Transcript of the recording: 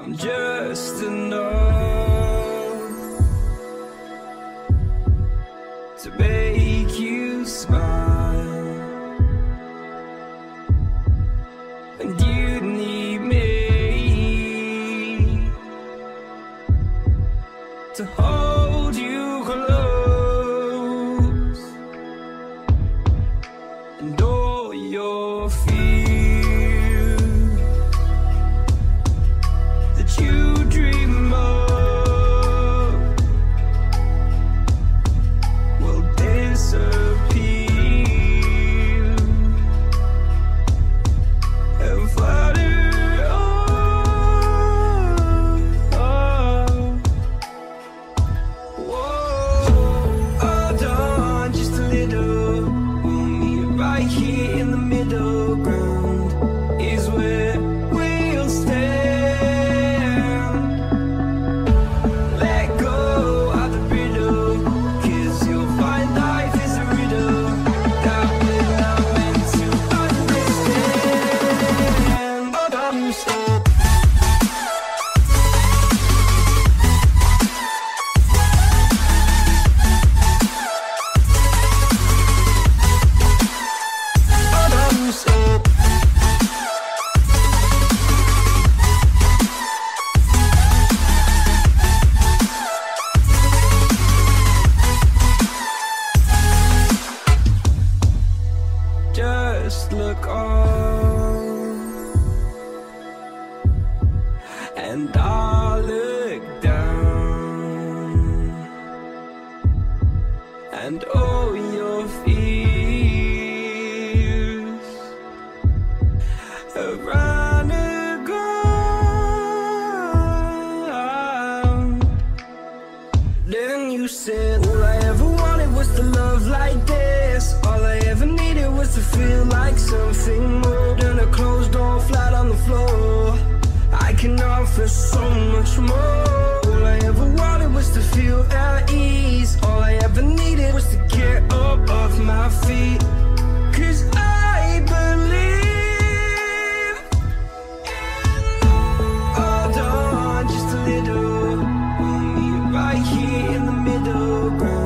I'm just enough to make you smile, just. We'll meet right here in the middle ground. And all your fears around the ground. Then you said, All I ever wanted was to love like this. All I ever needed was to feel like something more than a closed door flat on the floor. I can offer so much more. broken